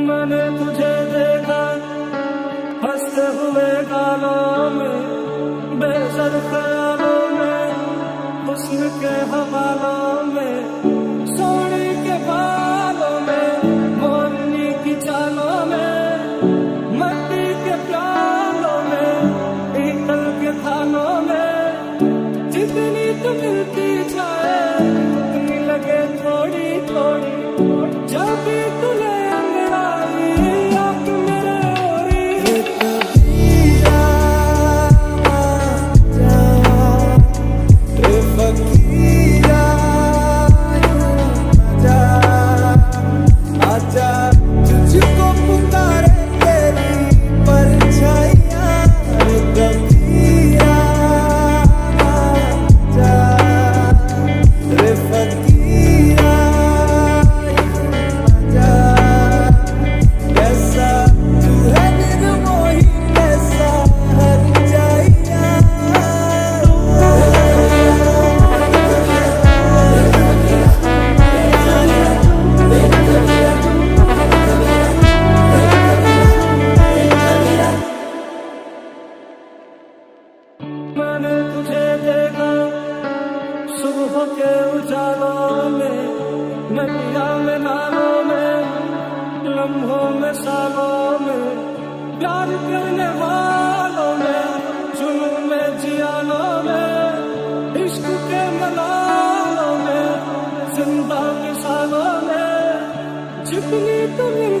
मैंने तुझे देखा, हँसते हुए गालों में बेसर ख्यालों में, हुस्न के हवालों में, सोने के बालों में, मोरनी की चालों में, मट्टी के प्यालों में, पीतल के थानों में, जितनी तू मिलती जाए, उतनी लगे थोड़ी मैंने तुझे देखा, सुबह के उजालों में, नदिया में नालों में, लम्हों में, सालों में, प्यार करने वालों में जुनू में, जियालों में, इश्क के मलालों में, ज़िंदा मिसालों में, जितनी तू मिलती